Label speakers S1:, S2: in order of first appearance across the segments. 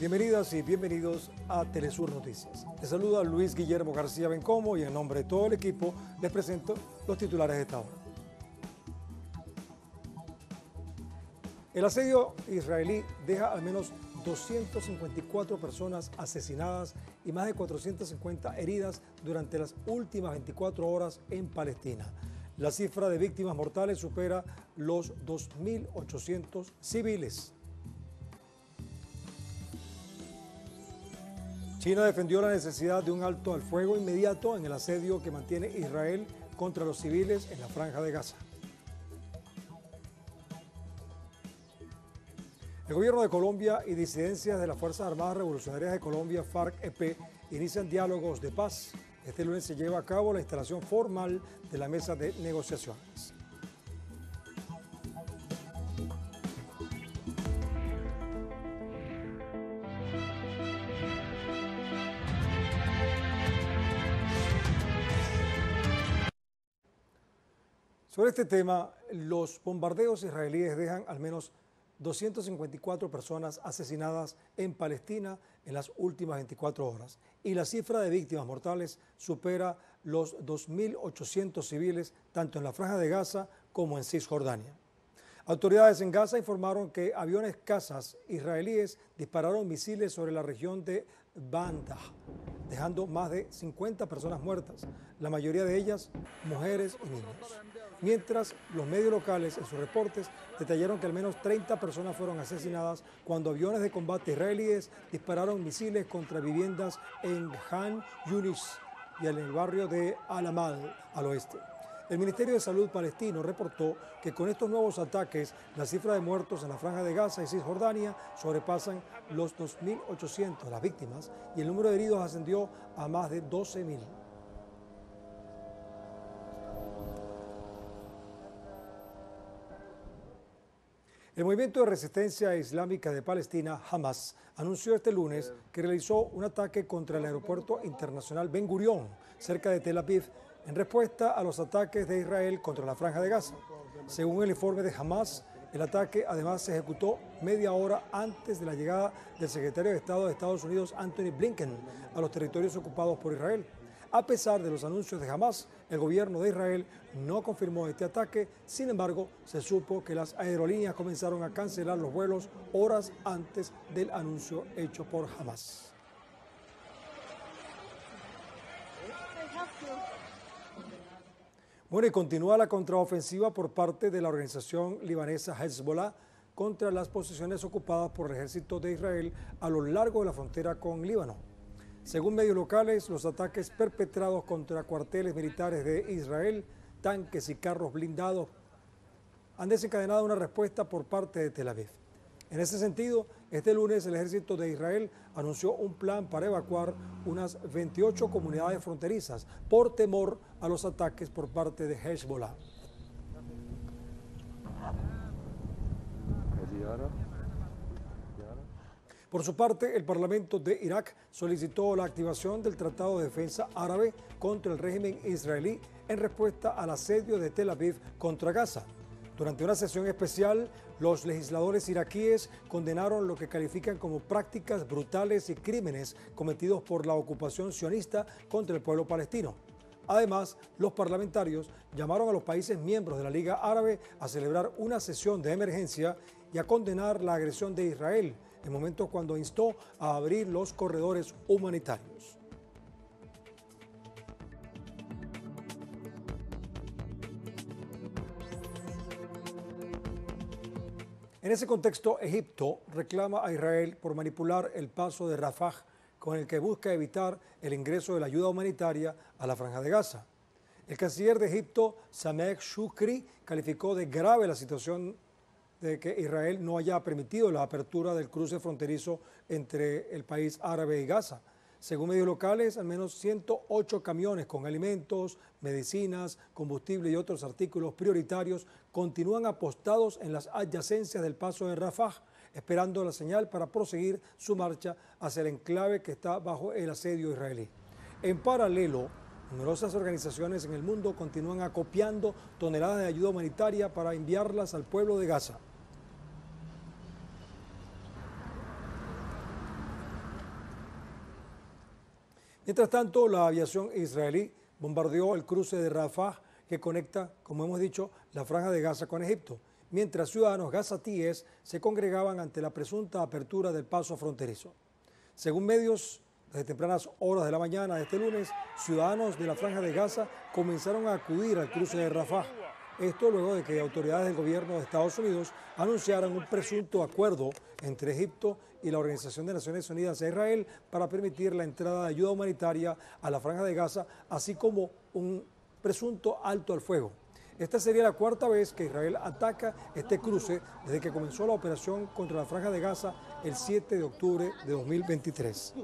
S1: Bienvenidas y bienvenidos a Telesur Noticias. Les saluda Luis Guillermo García Bencomo y en nombre de todo el equipo les presento los titulares de esta hora. El asedio israelí deja al menos 254 personas asesinadas y más de 450 heridas durante las últimas 24 horas en Palestina. La cifra de víctimas mortales supera los 2.800 civiles. China defendió la necesidad de un alto al fuego inmediato en el asedio que mantiene Israel contra los civiles en la franja de Gaza. El gobierno de Colombia y disidencias de las Fuerzas Armadas Revolucionarias de Colombia, FARC-EP, inician diálogos de paz. Este lunes se lleva a cabo la instalación formal de la mesa de negociaciones. Este tema, los bombardeos israelíes dejan al menos 254 personas asesinadas en Palestina en las últimas 24 horas y la cifra de víctimas mortales supera los 2.800 civiles tanto en la franja de Gaza como en Cisjordania. Autoridades en Gaza informaron que aviones cazas israelíes dispararon misiles sobre la región de Banda, dejando más de 50 personas muertas, la mayoría de ellas mujeres y niños mientras los medios locales en sus reportes detallaron que al menos 30 personas fueron asesinadas cuando aviones de combate israelíes dispararon misiles contra viviendas en Han Yunis y en el barrio de Al-Amal al oeste. El Ministerio de Salud palestino reportó que con estos nuevos ataques, la cifra de muertos en la franja de Gaza y Cisjordania sobrepasan los 2.800 las víctimas y el número de heridos ascendió a más de 12.000. El movimiento de resistencia islámica de Palestina, Hamas, anunció este lunes que realizó un ataque contra el aeropuerto internacional Ben Gurion, cerca de Tel Aviv, en respuesta a los ataques de Israel contra la franja de Gaza. Según el informe de Hamas, el ataque además se ejecutó media hora antes de la llegada del secretario de Estado de Estados Unidos, Anthony Blinken, a los territorios ocupados por Israel. A pesar de los anuncios de Hamas, el gobierno de Israel no confirmó este ataque, sin embargo, se supo que las aerolíneas comenzaron a cancelar los vuelos horas antes del anuncio hecho por Hamas. Bueno, y continúa la contraofensiva por parte de la organización libanesa Hezbollah contra las posiciones ocupadas por el ejército de Israel a lo largo de la frontera con Líbano. Según medios locales, los ataques perpetrados contra cuarteles militares de Israel, tanques y carros blindados han desencadenado una respuesta por parte de Tel Aviv. En ese sentido, este lunes el ejército de Israel anunció un plan para evacuar unas 28 comunidades fronterizas por temor a los ataques por parte de Hezbollah. Por su parte, el Parlamento de Irak solicitó la activación del Tratado de Defensa Árabe contra el régimen israelí en respuesta al asedio de Tel Aviv contra Gaza. Durante una sesión especial, los legisladores iraquíes condenaron lo que califican como prácticas brutales y crímenes cometidos por la ocupación sionista contra el pueblo palestino. Además, los parlamentarios llamaron a los países miembros de la Liga Árabe a celebrar una sesión de emergencia y a condenar la agresión de Israel en momentos cuando instó a abrir los corredores humanitarios. En ese contexto, Egipto reclama a Israel por manipular el paso de Rafah con el que busca evitar el ingreso de la ayuda humanitaria a la franja de Gaza. El canciller de Egipto, Sameh Shukri, calificó de grave la situación de que Israel no haya permitido la apertura del cruce fronterizo entre el país árabe y Gaza. Según medios locales, al menos 108 camiones con alimentos, medicinas, combustible y otros artículos prioritarios continúan apostados en las adyacencias del paso de Rafah, esperando la señal para proseguir su marcha hacia el enclave que está bajo el asedio israelí. En paralelo, numerosas organizaciones en el mundo continúan acopiando toneladas de ayuda humanitaria para enviarlas al pueblo de Gaza. Mientras tanto, la aviación israelí bombardeó el cruce de Rafah que conecta, como hemos dicho, la franja de Gaza con Egipto, mientras ciudadanos gazatíes se congregaban ante la presunta apertura del paso fronterizo. Según medios, desde tempranas horas de la mañana de este lunes, ciudadanos de la franja de Gaza comenzaron a acudir al cruce de Rafah. Esto luego de que autoridades del gobierno de Estados Unidos anunciaran un presunto acuerdo entre Egipto y la Organización de Naciones Unidas e Israel para permitir la entrada de ayuda humanitaria a la franja de Gaza, así como un presunto alto al fuego. Esta sería la cuarta vez que Israel ataca este cruce desde que comenzó la operación contra la franja de Gaza el 7 de octubre de 2023.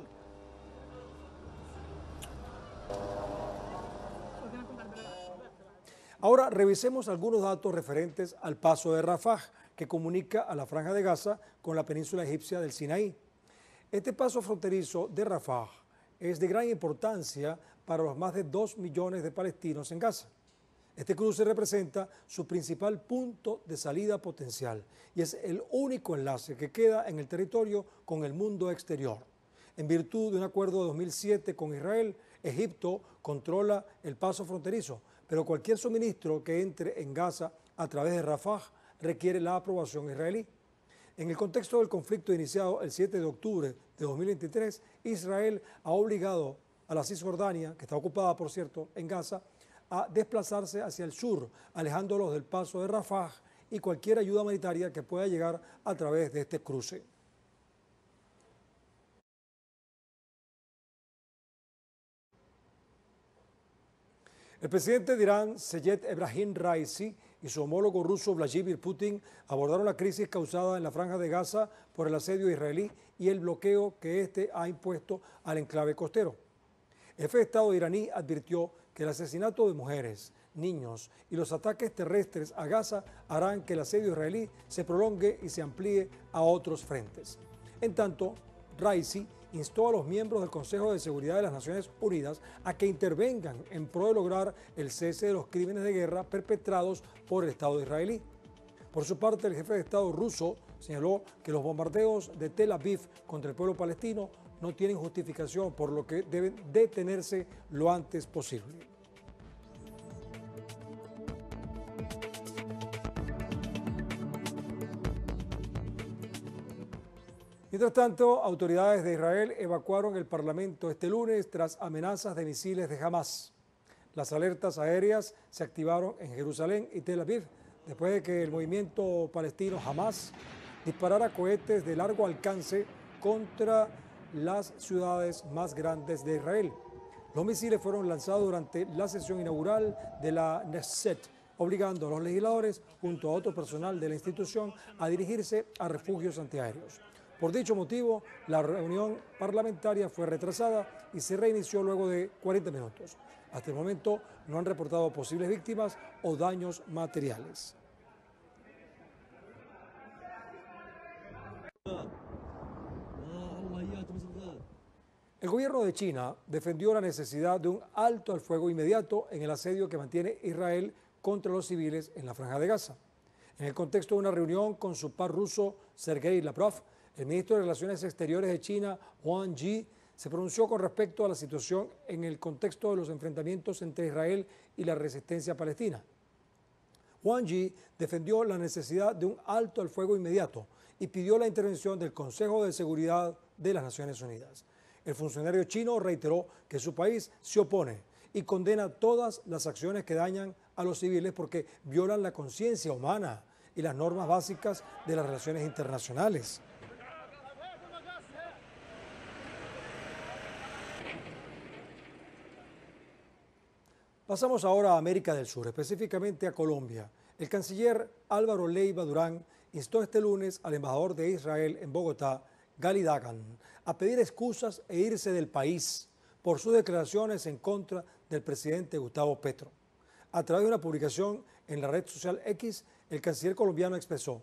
S1: Ahora revisemos algunos datos referentes al paso de Rafah, que comunica a la franja de Gaza con la península egipcia del Sinaí. Este paso fronterizo de Rafah es de gran importancia para los más de 2 millones de palestinos en Gaza. Este cruce representa su principal punto de salida potencial y es el único enlace que queda en el territorio con el mundo exterior. En virtud de un acuerdo de 2007 con Israel, Egipto controla el paso fronterizo, pero cualquier suministro que entre en Gaza a través de Rafah requiere la aprobación israelí. En el contexto del conflicto iniciado el 7 de octubre de 2023, Israel ha obligado a la Cisjordania, que está ocupada, por cierto, en Gaza, a desplazarse hacia el sur, alejándolos del paso de Rafah y cualquier ayuda humanitaria que pueda llegar a través de este cruce. El presidente de Irán, Seyed Ebrahim Raisi, y su homólogo ruso Vladimir Putin abordaron la crisis causada en la franja de Gaza por el asedio israelí y el bloqueo que éste ha impuesto al enclave costero. El jefe de Estado iraní advirtió que el asesinato de mujeres, niños y los ataques terrestres a Gaza harán que el asedio israelí se prolongue y se amplíe a otros frentes. En tanto, Raisi instó a los miembros del Consejo de Seguridad de las Naciones Unidas a que intervengan en pro de lograr el cese de los crímenes de guerra perpetrados por el Estado israelí. Por su parte, el jefe de Estado ruso señaló que los bombardeos de Tel Aviv contra el pueblo palestino no tienen justificación, por lo que deben detenerse lo antes posible. Mientras tanto, autoridades de Israel evacuaron el Parlamento este lunes tras amenazas de misiles de Hamas. Las alertas aéreas se activaron en Jerusalén y Tel Aviv después de que el movimiento palestino Hamas disparara cohetes de largo alcance contra las ciudades más grandes de Israel. Los misiles fueron lanzados durante la sesión inaugural de la Knesset, obligando a los legisladores, junto a otro personal de la institución, a dirigirse a refugios antiaéreos. Por dicho motivo, la reunión parlamentaria fue retrasada y se reinició luego de 40 minutos. Hasta el momento no han reportado posibles víctimas o daños materiales. El gobierno de China defendió la necesidad de un alto al fuego inmediato en el asedio que mantiene Israel contra los civiles en la franja de Gaza. En el contexto de una reunión con su par ruso Sergei Lavrov, el ministro de Relaciones Exteriores de China, Wang Yi, se pronunció con respecto a la situación en el contexto de los enfrentamientos entre Israel y la resistencia palestina. Wang Yi defendió la necesidad de un alto al fuego inmediato y pidió la intervención del Consejo de Seguridad de las Naciones Unidas. El funcionario chino reiteró que su país se opone y condena todas las acciones que dañan a los civiles porque violan la conciencia humana y las normas básicas de las relaciones internacionales. Pasamos ahora a América del Sur, específicamente a Colombia. El canciller Álvaro Leiva Durán instó este lunes al embajador de Israel en Bogotá, Gali Dagan, a pedir excusas e irse del país por sus declaraciones en contra del presidente Gustavo Petro. A través de una publicación en la red social X, el canciller colombiano expresó,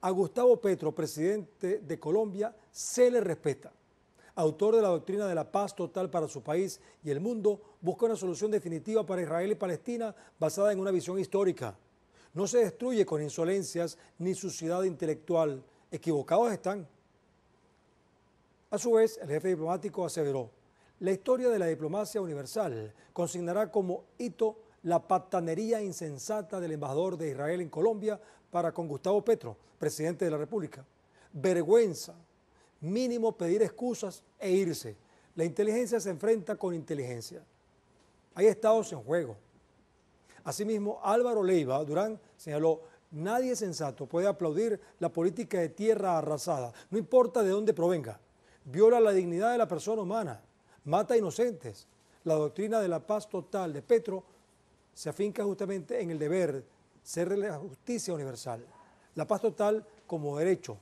S1: a Gustavo Petro, presidente de Colombia, se le respeta autor de la doctrina de la paz total para su país y el mundo, busca una solución definitiva para Israel y Palestina basada en una visión histórica. No se destruye con insolencias ni suciedad intelectual. Equivocados están. A su vez, el jefe diplomático aseveró, La historia de la diplomacia universal consignará como hito la patanería insensata del embajador de Israel en Colombia para con Gustavo Petro, presidente de la República. Vergüenza, mínimo pedir excusas e irse. La inteligencia se enfrenta con inteligencia. Hay estados en juego. Asimismo, Álvaro Leiva Durán señaló, nadie sensato puede aplaudir la política de tierra arrasada, no importa de dónde provenga. Viola la dignidad de la persona humana, mata inocentes. La doctrina de la paz total de Petro se afinca justamente en el deber ser la justicia universal. La paz total como derecho,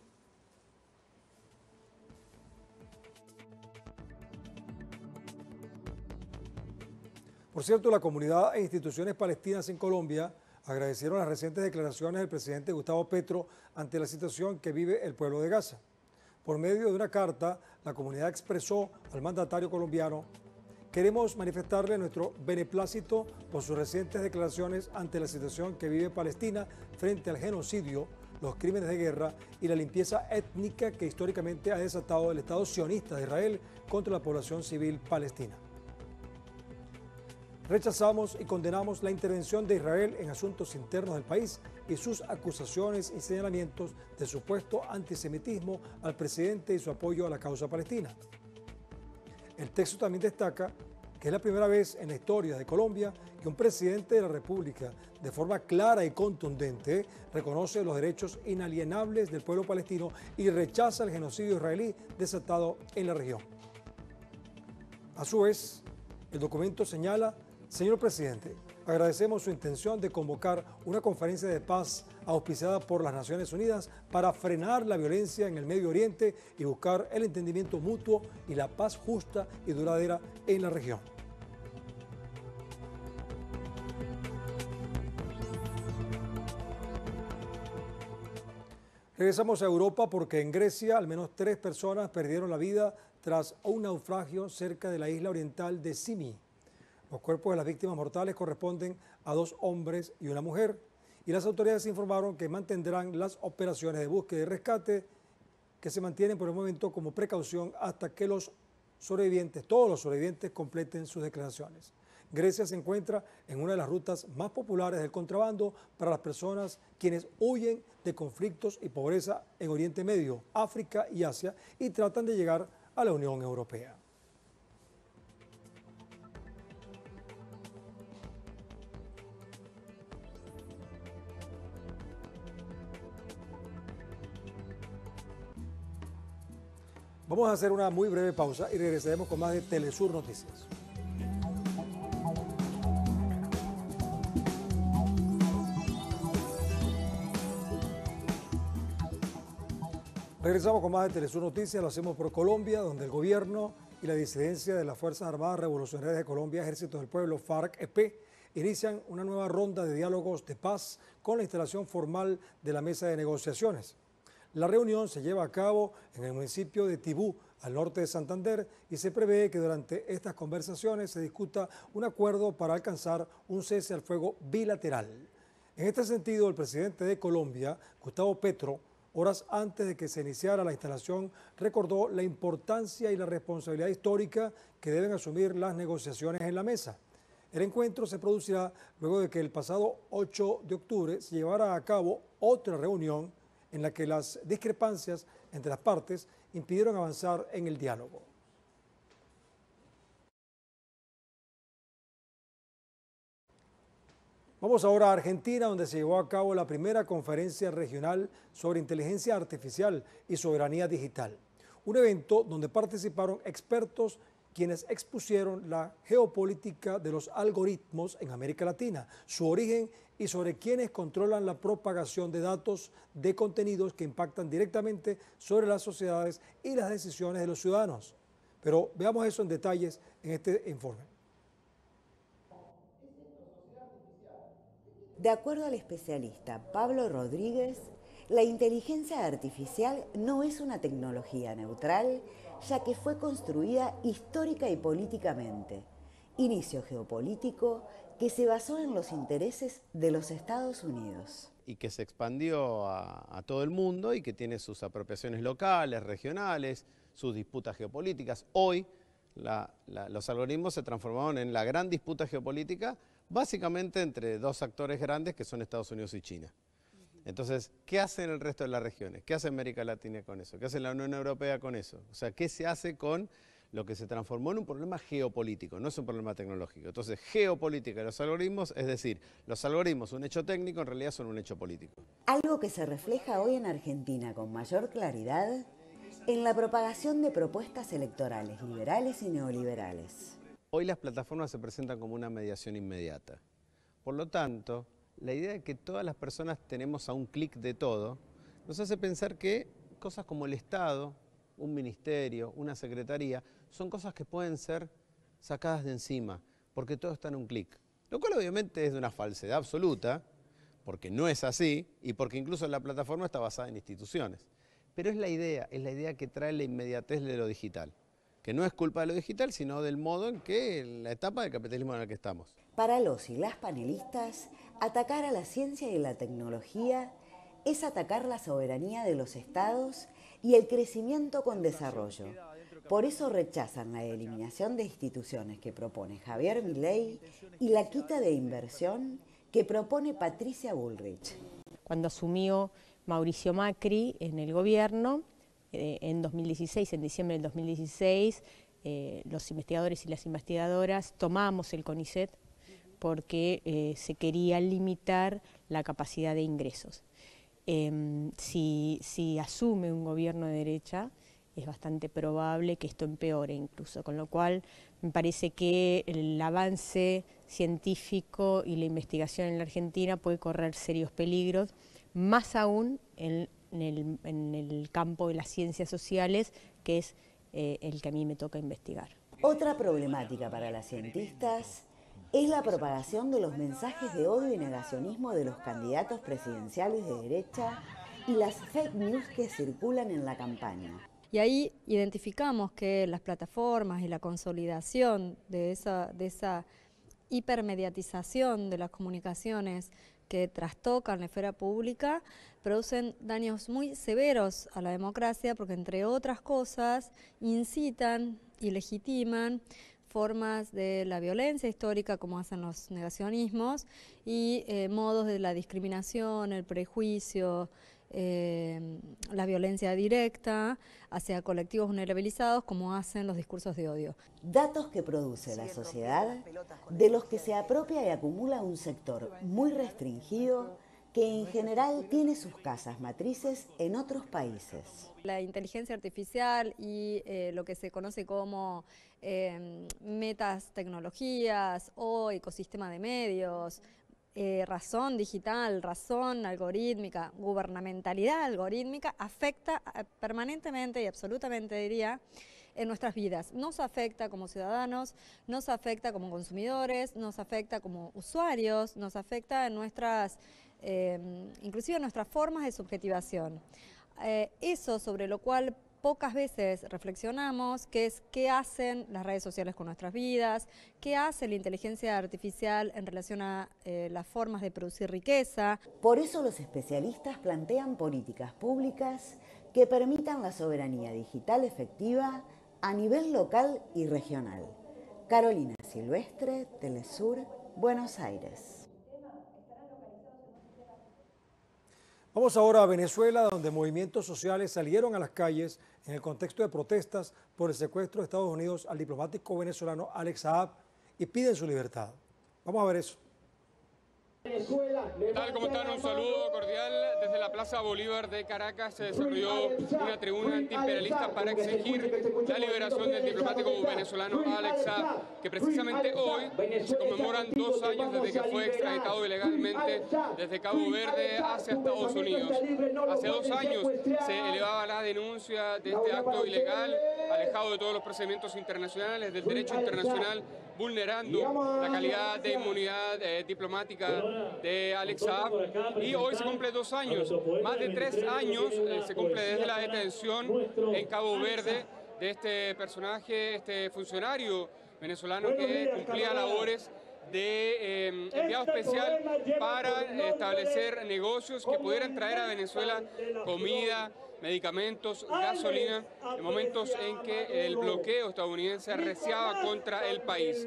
S1: Por cierto, la comunidad e instituciones palestinas en Colombia agradecieron las recientes declaraciones del presidente Gustavo Petro ante la situación que vive el pueblo de Gaza. Por medio de una carta, la comunidad expresó al mandatario colombiano Queremos manifestarle nuestro beneplácito por sus recientes declaraciones ante la situación que vive Palestina frente al genocidio, los crímenes de guerra y la limpieza étnica que históricamente ha desatado el Estado sionista de Israel contra la población civil palestina. Rechazamos y condenamos la intervención de Israel en asuntos internos del país y sus acusaciones y señalamientos de supuesto antisemitismo al presidente y su apoyo a la causa palestina. El texto también destaca que es la primera vez en la historia de Colombia que un presidente de la República, de forma clara y contundente, reconoce los derechos inalienables del pueblo palestino y rechaza el genocidio israelí desatado en la región. A su vez, el documento señala Señor presidente, agradecemos su intención de convocar una conferencia de paz auspiciada por las Naciones Unidas para frenar la violencia en el Medio Oriente y buscar el entendimiento mutuo y la paz justa y duradera en la región. Regresamos a Europa porque en Grecia al menos tres personas perdieron la vida tras un naufragio cerca de la isla oriental de Simi. Los cuerpos de las víctimas mortales corresponden a dos hombres y una mujer y las autoridades informaron que mantendrán las operaciones de búsqueda y rescate que se mantienen por el momento como precaución hasta que los sobrevivientes, todos los sobrevivientes, completen sus declaraciones. Grecia se encuentra en una de las rutas más populares del contrabando para las personas quienes huyen de conflictos y pobreza en Oriente Medio, África y Asia y tratan de llegar a la Unión Europea. Vamos a hacer una muy breve pausa y regresaremos con más de Telesur Noticias. Regresamos con más de Telesur Noticias, lo hacemos por Colombia, donde el gobierno y la disidencia de las Fuerzas Armadas Revolucionarias de Colombia, Ejército del Pueblo, FARC-EP, inician una nueva ronda de diálogos de paz con la instalación formal de la mesa de negociaciones. La reunión se lleva a cabo en el municipio de Tibú, al norte de Santander, y se prevé que durante estas conversaciones se discuta un acuerdo para alcanzar un cese al fuego bilateral. En este sentido, el presidente de Colombia, Gustavo Petro, horas antes de que se iniciara la instalación, recordó la importancia y la responsabilidad histórica que deben asumir las negociaciones en la mesa. El encuentro se producirá luego de que el pasado 8 de octubre se llevara a cabo otra reunión en la que las discrepancias entre las partes impidieron avanzar en el diálogo. Vamos ahora a Argentina, donde se llevó a cabo la primera conferencia regional sobre inteligencia artificial y soberanía digital. Un evento donde participaron expertos quienes expusieron la geopolítica de los algoritmos en América Latina, su origen y sobre quienes controlan la propagación de datos de contenidos que impactan directamente sobre las sociedades y las decisiones de los ciudadanos. Pero veamos eso en detalles en este informe.
S2: De acuerdo al especialista Pablo Rodríguez, la inteligencia artificial no es una tecnología neutral, ya que fue construida histórica y políticamente. Inicio geopolítico que se basó en los intereses de los Estados Unidos.
S3: Y que se expandió a, todo el mundo y que tiene sus apropiaciones locales, regionales, sus disputas geopolíticas. Hoy los algoritmos se transformaron en la gran disputa geopolítica, básicamente entre dos actores grandes que son Estados Unidos y China. Entonces, ¿qué hacen el resto de las regiones? ¿Qué hace América Latina con eso? ¿Qué hace la Unión Europea con eso? O sea, ¿qué se hace con lo que se transformó en un problema geopolítico, no es un problema tecnológico. Entonces, geopolítica y los algoritmos, es decir, los algoritmos, un hecho técnico, en realidad son un hecho político.
S2: Algo que se refleja hoy en Argentina con mayor claridad en la propagación de propuestas electorales liberales y neoliberales.
S3: Hoy las plataformas se presentan como una mediación inmediata. Por lo tanto, la idea de que todas las personas tenemos a un clic de todo, nos hace pensar que cosas como el Estado, un ministerio, una secretaría, son cosas que pueden ser sacadas de encima, porque todo está en un clic. Lo cual obviamente es de una falsedad absoluta, porque no es así y porque incluso la plataforma está basada en instituciones. Pero es la idea, es la idea que trae la inmediatez de lo digital, que no es culpa de lo digital, sino del modo en que la etapa del capitalismo en la que estamos.
S2: Para los y las panelistas, atacar a la ciencia y la tecnología es atacar la soberanía de los estados y el crecimiento con desarrollo. Por eso rechazan la eliminación de instituciones que propone Javier Milei y la quita de inversión que propone Patricia Bullrich.
S4: Cuando asumió Mauricio Macri en el gobierno, eh, en 2016, en diciembre del 2016, eh, los investigadores y las investigadoras tomamos el CONICET porque eh, se quería limitar la capacidad de ingresos. Em, si, si, asume un gobierno de derecha, es bastante probable que esto empeore incluso, con lo cual me parece que el avance científico y la investigación en la Argentina puede correr serios peligros, más aún en, el, campo de las ciencias sociales, que es eh, el que a mí me toca investigar.
S2: Otra problemática para las cientistas es la propagación de los mensajes de odio y negacionismo de los candidatos presidenciales de derecha y las fake news que circulan en la campaña.
S5: Y ahí identificamos que las plataformas y la consolidación de esa, de esa hipermediatización de las comunicaciones que trastocan la esfera pública producen daños muy severos a la democracia porque entre otras cosas incitan y legitiman formas de la violencia histórica, como hacen los negacionismos, y eh, modos de la discriminación, el prejuicio, eh, la violencia directa hacia colectivos vulnerabilizados, como hacen los discursos de odio.
S2: Datos que produce la sociedad, de los que se apropia y acumula un sector muy restringido, que en general tiene sus casas matrices en otros países.
S5: La inteligencia artificial y eh, lo que se conoce como eh, metas tecnologías o ecosistema de medios, eh, razón digital, razón algorítmica, gubernamentalidad algorítmica, afecta permanentemente y absolutamente, diría, en nuestras vidas. Nos afecta como ciudadanos, nos afecta como consumidores, nos afecta como usuarios, nos afecta en nuestras Em, inclusive en nuestras formas de subjetivación. Eh, eso sobre lo cual pocas veces reflexionamos, que es qué hacen las redes sociales con nuestras vidas, qué hace la inteligencia artificial en relación a eh, las formas de producir riqueza.
S2: Por eso los especialistas plantean políticas públicas que permitan la soberanía digital efectiva a nivel local y regional. Carolina Silvestre, Telesur, Buenos Aires.
S1: Vamos ahora a Venezuela, donde movimientos sociales salieron a las calles en el contexto de protestas por el secuestro de Estados Unidos al diplomático venezolano Alex Saab y piden su libertad. Vamos a ver eso.
S6: Tal como están, un saludo cordial desde la Plaza Bolívar de Caracas se desarrolló una tribuna antiimperialista para exigir la liberación del diplomático venezolano Alex Saab, que precisamente hoy se conmemoran dos años desde que fue extraditado ilegalmente desde Cabo Verde hacia Estados Unidos. Hace dos años se elevaba la denuncia de este acto ilegal, alejado de todos los procedimientos internacionales, del derecho internacional vulnerando la calidad de inmunidad eh, diplomática de Alex Saab. Y hoy se cumple dos años, más de tres años eh, se cumple desde la detención en Cabo Verde de este personaje, este funcionario venezolano que cumplía labores de eh, enviado especial para establecer negocios que pudieran traer a Venezuela comida, medicamentos, gasolina, en momentos en que el bloqueo estadounidense arreciaba contra el país.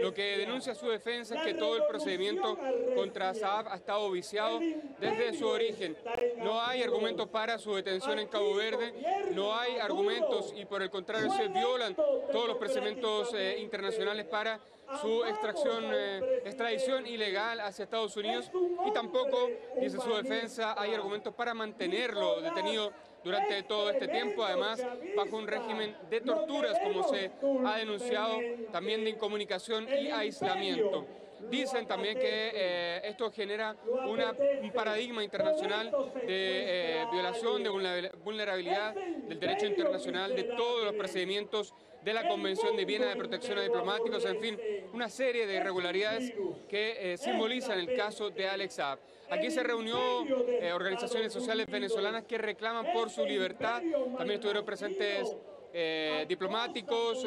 S6: Lo que denuncia su defensa es que todo el procedimiento contra Saab ha estado viciado desde su origen. No hay argumentos para su detención en Cabo Verde, no hay argumentos y por el contrario se violan todos los procedimientos eh, internacionales para su extracción, eh, extradición ilegal hacia Estados Unidos y tampoco, dice su defensa, hay argumentos para mantenerlo detenido durante todo este tiempo, además bajo un régimen de torturas, como se ha denunciado, también de incomunicación y aislamiento. Dicen también que eh, esto genera un paradigma internacional de eh, violación, de vulnerabilidad del derecho internacional, de todos los procedimientos de la Convención de Viena de Protección a Diplomáticos, en fin, una serie de irregularidades que eh, simbolizan el caso de Alex Saab. Aquí se reunió eh, organizaciones sociales venezolanas que reclaman por su libertad. También estuvieron presentes eh, diplomáticos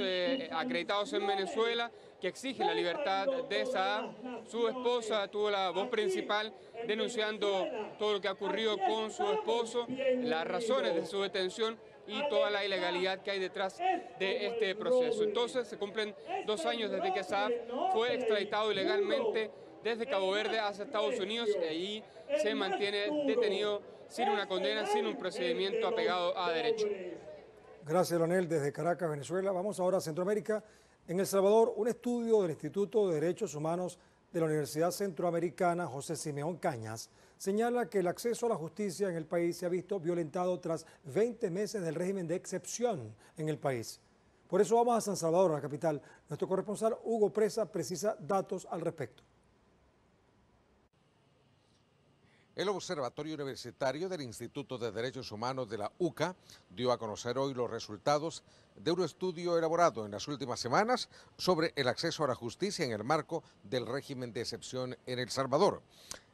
S6: acreditados en Venezuela que exigen la libertad de Saab. Su esposa tuvo la voz principal denunciando todo lo que ha ocurrido con su esposo, las razones de su detención y toda la ilegalidad que hay detrás de este proceso. Entonces se cumplen dos años desde que Saab fue extraditado ilegalmente desde Cabo Verde hacia Estados Unidos y ahí se mantiene detenido sin una condena, sin un procedimiento apegado a derecho.
S1: Gracias, Leonel, desde Caracas, Venezuela. Vamos ahora a Centroamérica. En El Salvador, un estudio del Instituto de Derechos Humanos de la Universidad Centroamericana José Simeón Cañas señala que el acceso a la justicia en el país se ha visto violentado tras 20 meses del régimen de excepción en el país. Por eso vamos a San Salvador, la capital. Nuestro corresponsal Hugo Presa precisa datos al respecto.
S7: El Observatorio Universitario del Instituto de Derechos Humanos de la UCA dio a conocer hoy los resultados de un estudio elaborado en las últimas semanas sobre el acceso a la justicia en el marco del régimen de excepción en El Salvador.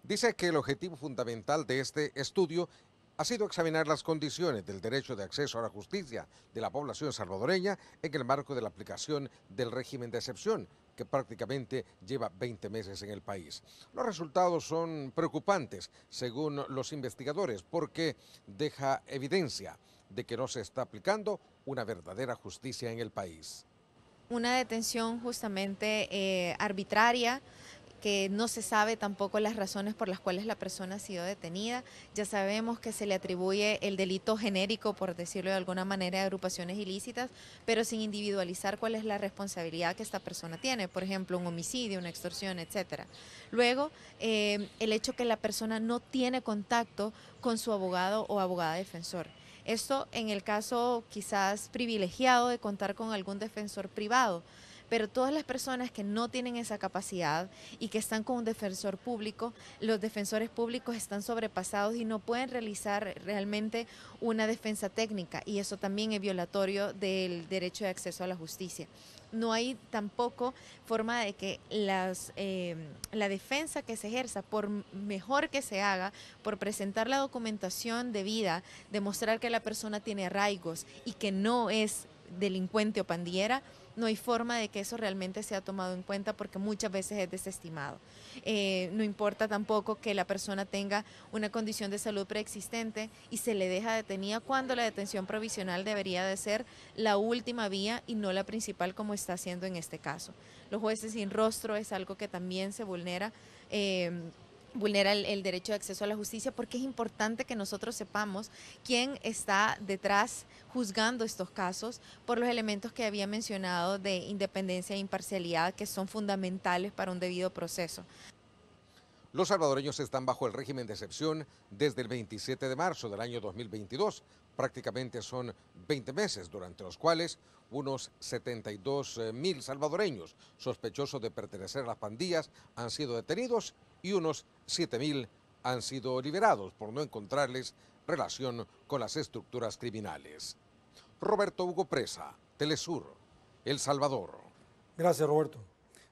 S7: Dice que el objetivo fundamental de este estudio ha sido examinar las condiciones del derecho de acceso a la justicia de la población salvadoreña en el marco de la aplicación del régimen de excepción, que prácticamente lleva 20 meses en el país. Los resultados son preocupantes, según los investigadores, porque deja evidencia de que no se está aplicando una verdadera justicia en el país.
S8: Una detención justamente eh, arbitraria, que no se sabe tampoco las razones por las cuales la persona ha sido detenida. Ya sabemos que se le atribuye el delito genérico, por decirlo de alguna manera, de agrupaciones ilícitas, pero sin individualizar cuál es la responsabilidad que esta persona tiene, por ejemplo, un homicidio, una extorsión, etcétera. Luego, eh, el hecho que la persona no tiene contacto con su abogado o abogada defensor. Esto en el caso quizás privilegiado de contar con algún defensor privado pero todas las personas que no tienen esa capacidad y que están con un defensor público, los defensores públicos están sobrepasados y no pueden realizar realmente una defensa técnica y eso también es violatorio del derecho de acceso a la justicia. No hay tampoco forma de que las, eh, la defensa que se ejerza, por mejor que se haga, por presentar la documentación debida, demostrar que la persona tiene arraigos y que no es delincuente o pandillera, no hay forma de que eso realmente sea tomado en cuenta porque muchas veces es desestimado. Eh, no importa tampoco que la persona tenga una condición de salud preexistente y se le deja detenida cuando la detención provisional debería de ser la última vía y no la principal como está haciendo en este caso. Los jueces sin rostro es algo que también se vulnera. Eh, vulnera el, derecho de acceso a la justicia porque es importante que nosotros sepamos quién está detrás juzgando estos casos por los elementos que había mencionado de independencia e imparcialidad que son fundamentales para un debido proceso.
S7: Los salvadoreños están bajo el régimen de excepción desde el 27 de marzo del año 2022. Prácticamente son 20 meses durante los cuales unos 72 eh, mil salvadoreños sospechosos de pertenecer a las pandillas han sido detenidos y unos 7 mil han sido liberados por no encontrarles relación con las estructuras criminales. Roberto Hugo Presa, Telesur, El Salvador.
S1: Gracias, Roberto.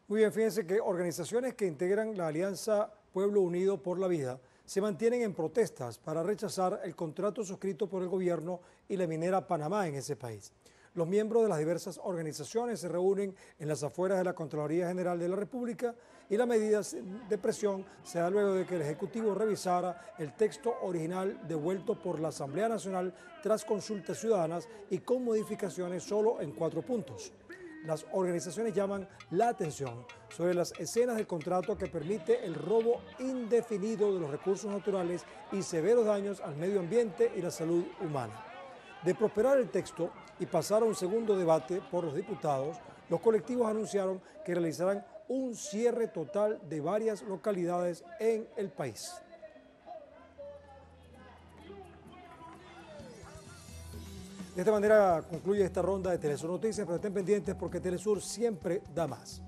S1: Muy bien, fíjense que organizaciones que integran la Alianza Pueblo Unido por la Vida se mantienen en protestas para rechazar el contrato suscrito por el gobierno y la minera Panamá en ese país. Los miembros de las diversas organizaciones se reúnen en las afueras de la Contraloría General de la República y la medida de presión se da luego de que el Ejecutivo revisara el texto original devuelto por la Asamblea Nacional tras consultas ciudadanas y con modificaciones solo en cuatro puntos. Las organizaciones llaman la atención sobre las escenas del contrato que permite el robo indefinido de los recursos naturales y severos daños al medio ambiente y la salud humana. De prosperar el texto y pasar a un segundo debate por los diputados, los colectivos anunciaron que realizarán un cierre total de varias localidades en el país. De esta manera concluye esta ronda de Telesur Noticias, pero estén pendientes porque Telesur siempre da más.